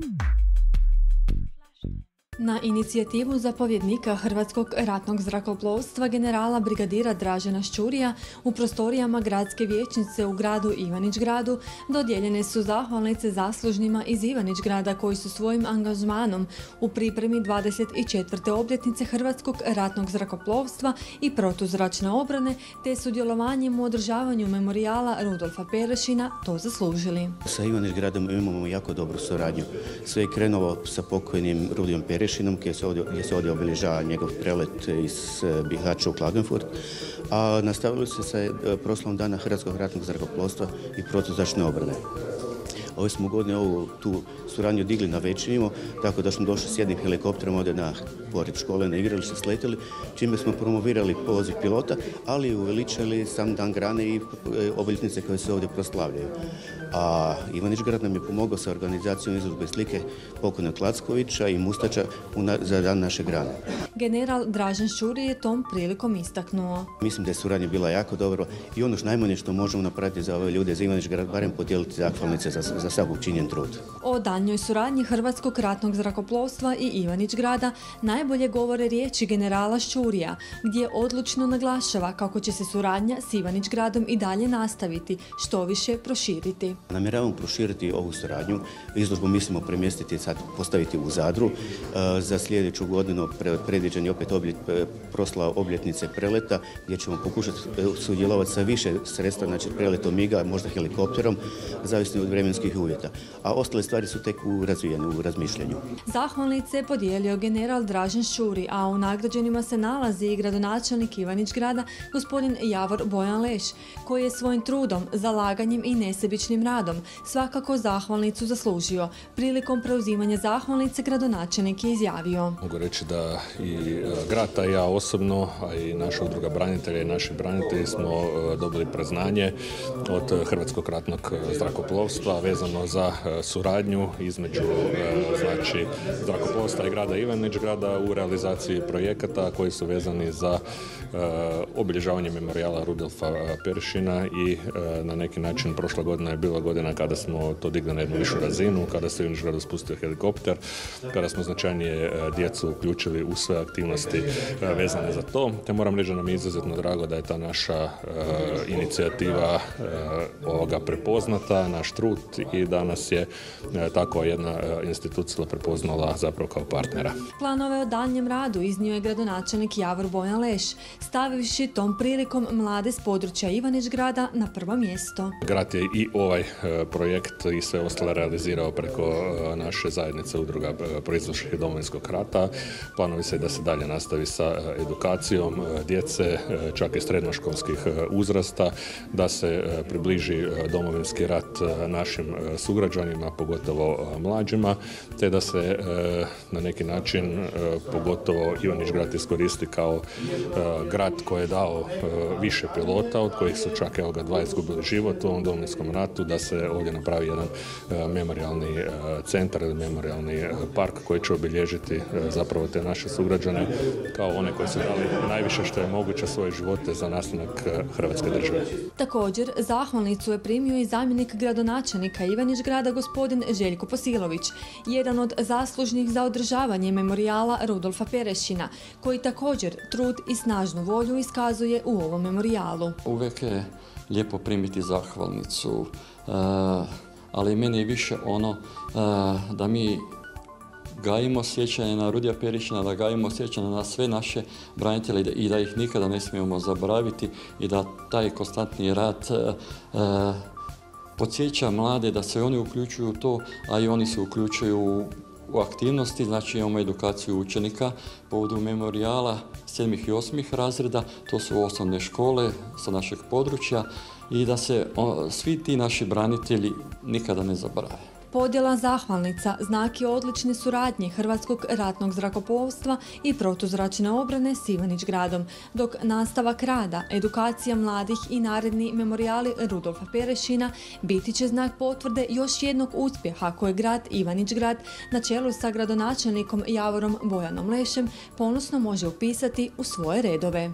Mm-hmm. Na inicijativu zapovjednika Hrvatskog ratnog zrakoplovstva generala brigadira Dražena Ščurija u prostorijama gradske vijećnice u gradu Ivanić gradu dodijeljene su zahvalnice zaslužnima iz Ivanić grada koji su svojim angažmanom u pripremi 24. obljetnice Hrvatskog ratnog zrakoplovstva i protuzračne obrane te sudjelovanjem u održavanju memorijala Rudolfa Perešina to zaslužili. Sa Ivanić gradom imamo jako dobru suradnju. Sve je krenulo sa pokojnim Rudijom Perešinom Krešinom gdje se ovdje, gdje se ovdje obilježava njegov prelet iz eh, Bihaća u Klagenfurt, a nastavili se sa eh, proslavom dana Hrvatskog ratnog zrakoplovstva i protuzračne obrane. Ove smo godine ovu tu suradnju digli na veći nivo, tako da smo došli s jednim helikopterom ovdje na pored škole na igralište sletili, čime smo promovirali poziv pilota, ali i uveličali sam dan grane i e, obljetnice koje se ovdje proslavljaju. A Ivanić grad nam je pomogao sa organizacijom izložbe slike pokojnog Klackovića i Mustača za dan naše grane. General Dražen Šuri je tom prilikom istaknuo. Mislim da je suradnja bila jako dobro i ono što najmanje što možemo napraviti za ove ljude za Ivanić grad, barem podijeliti zahvalnice za, za svakog činjen trud. O daljnjoj suradnji Hrvatskog ratnog zrakoplovstva i Ivanić grada najbolje govore riječi generala Ščurija, gdje odlučno naglašava kako će se suradnja s Ivanić gradom i dalje nastaviti, što više proširiti. Namjeravamo proširiti ovu suradnju. Izložbu mislimo premjestiti sad postaviti u Zadru. E, za sljedeću godinu predviđen je opet obljet, e, prosla obljetnice preleta gdje ćemo pokušati e, sudjelovati sa više sredstva, znači preletom MIGA, možda helikopterom, zavisno od vremenskih uvjeta. A ostale stvari su tek u razvijanju, u razmišljanju. Zahvalnice je podijelio general Dražen Šuri, a u nagrađenima se nalazi i gradonačelnik Ivanić grada, gospodin Javor Bojan Leš, koji je svojim trudom, zalaganjem i nesebičnim radom svakako zahvalnicu zaslužio. Prilikom preuzimanja zahvalnice gradonačelnik je izjavio. Mogu reći da i e, i ja osobno, a i naša udruga branitelja i naši branitelji smo e, dobili preznanje od Hrvatskog ratnog zrakoplovstva vezano za e, suradnju između znači, zrakoplovstva i grada Ivanić grada u realizaciji projekata koji su vezani za e, obilježavanje memorijala Rudolfa Peršina i e, na neki način prošla godina je bila godina kada smo to digli na jednu višu razinu, kada se Ivanić grada spustio helikopter, kada smo značajnije e, djecu uključili u sve aktivnosti vezane za to. Te moram reći da nam je izuzetno drago da je ta naša inicijativa ovoga prepoznata, naš trud i danas je tako jedna institucija prepoznala zapravo kao partnera. Planove o daljnjem radu iznio je gradonačelnik Javor Bojan Leš, stavivši tom prilikom mlade s područja Ivanić grada na prvo mjesto. Grad je i ovaj e, projekt i sve ostale realizirao preko e, naše zajednice udruga e, proizvoših domovinskog rata. Planovi se da se dalje nastavi sa edukacijom djece, čak i srednoškolskih uzrasta, da se približi domovinski rat našim sugrađanima, pogotovo mlađima, te da se na neki način pogotovo Ivanić grad iskoristi kao e, grad koji je dao e, više pilota, od kojih su čak evo ga dva izgubili život u ovom domovinskom ratu, da se ovdje napravi jedan e, memorialni centar ili memorialni park koji će obilježiti zapravo te naše sugrađane kao one koji su dali najviše što je moguće svoje živote za nastanak Hrvatske države. Također, zahvalnicu je primio i zamjenik gradonačelnika Ivanić grada gospodin Željko Posilović, jedan od zaslužnih za održavanje memorijala Rudolfa Perešina, koji također trud i snažnu volju iskazuje u ovom memorijalu. Uvijek je lijepo primiti zahvalnicu, eh, ali meni je više ono eh, da mi gajimo sjećanje na Rudija Perišina, da gajimo sjećanje na sve naše branitelje i da ih nikada ne smijemo zaboraviti i da taj konstantni rad eh, podsjeća mlade da se oni uključuju u to, a i oni se uključuju u aktivnosti, znači imamo edukaciju učenika povodu memorijala 7. i 8. razreda, to su osnovne škole sa našeg područja i da se svi ti naši branitelji nikada ne zaborave. Podjela zahvalnica znak je odlične suradnje Hrvatskog ratnog zrakoplovstva i protuzračne obrane s Ivanić gradom, dok nastavak rada, edukacija mladih i naredni memorijali Rudolfa Perešina biti će znak potvrde još jednog uspjeha koje grad Ivanić grad na čelu sa gradonačelnikom Javorom Bojanom Lešem ponosno može upisati u svoje redove.